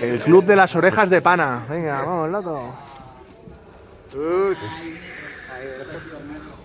El club de las orejas de pana. Venga, vamos, loco.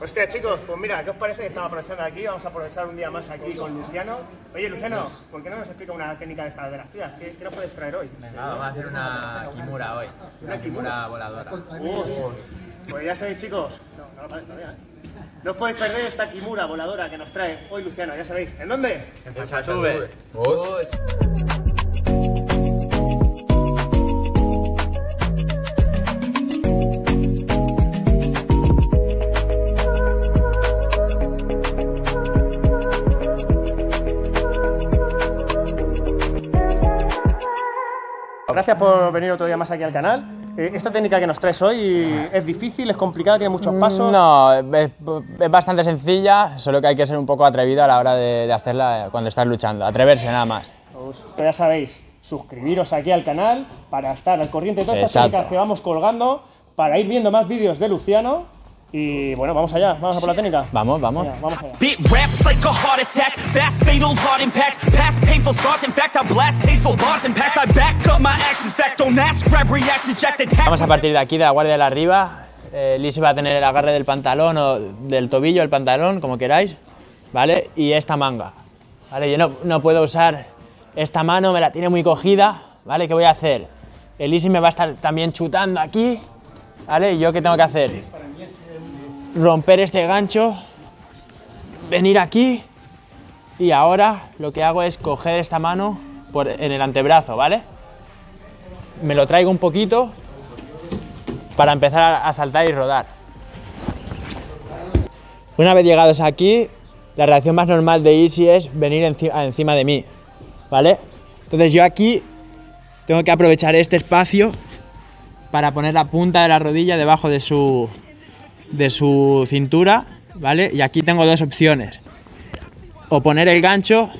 Hostia, chicos, pues mira, ¿qué os parece que estamos aprovechando aquí? Vamos a aprovechar un día más aquí con Luciano. Oye, Luciano, ¿por qué no nos explica una técnica de estas de las tuyas? ¿Qué, qué nos puedes traer hoy? Venga, vamos a hacer una kimura hoy. Una kimura voladora. Uf, pues ya sabéis, chicos. No, no lo pares todavía, ¿eh? No os podéis perder esta kimura voladora que nos trae hoy Luciano, ya sabéis. ¿En dónde? En Falsatube. Gracias por venir otro día más aquí al canal. Eh, esta técnica que nos traes hoy es difícil, es complicada, tiene muchos pasos. No, es, es bastante sencilla, solo que hay que ser un poco atrevido a la hora de, de hacerla cuando estás luchando. Atreverse nada más. Pues ya sabéis, suscribiros aquí al canal para estar al corriente de todas estas Exacto. técnicas que vamos colgando, para ir viendo más vídeos de Luciano. Y bueno, vamos allá, vamos a por la técnica. Vamos, vamos. Venga, vamos allá. Beat raps like a heart attack, fast fatal heart impact, past painful scars. In fact, I blast tasteful bars and. I back up my actions, fact don't ask, grab reactions, jack. Vamos a partir de aquí, de la guardia de la arriba. Eh, va a tener el agarre del pantalón o del tobillo, el pantalón, como queráis, ¿vale? Y esta manga, ¿vale? Yo no, no puedo usar esta mano, me la tiene muy cogida, ¿vale? ¿Qué voy a hacer? El me va a estar también chutando aquí, ¿vale? ¿Y yo qué tengo que hacer? Romper este gancho, venir aquí y ahora lo que hago es coger esta mano en el antebrazo, ¿vale? Me lo traigo un poquito para empezar a- saltar y rodar. Una vez llegados aquí, la reacción más normal de Easy es venir encima de mí, ¿vale? Entonces yo aquí tengo que aprovechar este espacio para poner la punta de la rodilla debajo de su, de su cintura, ¿vale? Y aquí tengo dos opciones. O poner el gancho,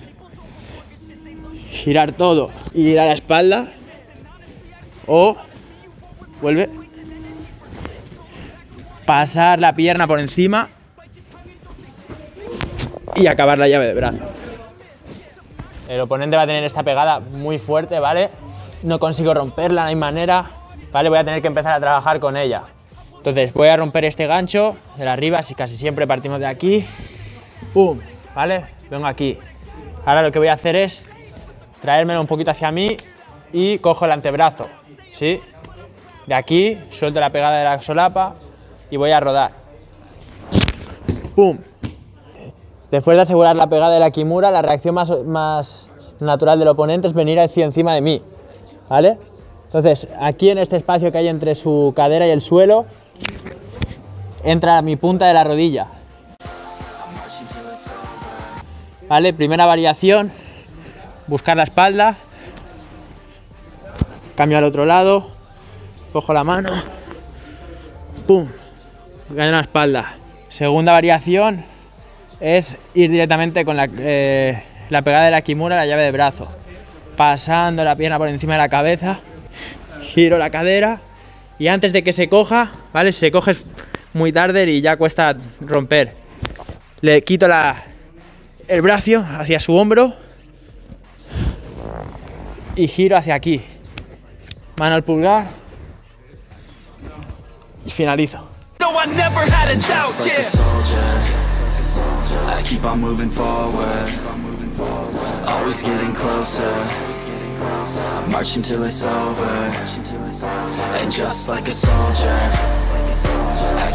girar todo y ir a la espalda, o vuelve pasar la pierna por encima y acabar la llave de brazo. El oponente va a tener esta pegada muy fuerte, ¿vale? No consigo romperla, no hay manera, ¿vale? Voy a tener que empezar a trabajar con ella. Entonces voy a romper este gancho de arriba, si casi siempre partimos de aquí. ¡Pum! ¿Vale? Vengo aquí. Ahora lo que voy a hacer es traérmelo un poquito hacia mí y cojo el antebrazo, ¿sí? De aquí suelto la pegada de la solapa y voy a rodar. ¡Pum! Después de asegurar la pegada de la kimura, la reacción más, más natural del oponente es venir hacia encima de mí, ¿vale? Entonces, aquí en este espacio que hay entre su cadera y el suelo, entra mi punta de la rodilla. ¿Vale? Primera variación, buscar la espalda, cambio al otro lado, cojo la mano, ¡pum! Gano la espalda. Segunda variación es ir directamente con la, eh, la pegada de la kimura a la llave de brazo, pasando la pierna por encima de la cabeza, giro la cadera y antes de que se coja, ¿vale? Se coge muy tarde y ya cuesta romper. Le quito la, el brazo hacia su hombro y giro hacia aquí. Mano al pulgar y finalizo. March until it's over. And just like a soldier,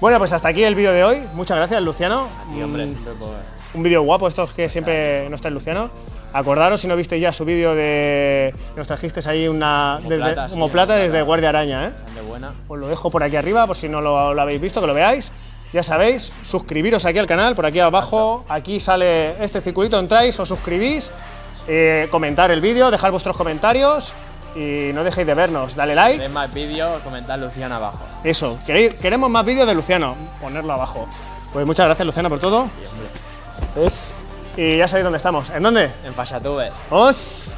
Bueno, pues hasta aquí el vídeo de hoy. Muchas gracias, Luciano. Mm, Un vídeo guapo, estos que siempre nos trae Luciano. Acordaros si no visteis ya su vídeo de. Nos trajisteis ahí una. desde- plata, sí, como plata desde plata. Guardia Araña, ¿eh? De buena. Os lo dejo por aquí arriba, por si no lo, lo habéis visto, que lo veáis. Ya sabéis, suscribiros aquí al canal, por aquí abajo. Aquí sale este circulito, entráis, os suscribís, eh, comentar el vídeo, dejar vuestros comentarios. Y no dejéis de vernos. Dale like. Si más vídeos, comentad Luciano abajo. Eso, queréis- queremos más vídeos de Luciano. Ponerlo abajo. Pues muchas gracias, Luciano, por todo. Es- Y ya sabéis dónde estamos. ¿En dónde? En Fashatube. ¡Os!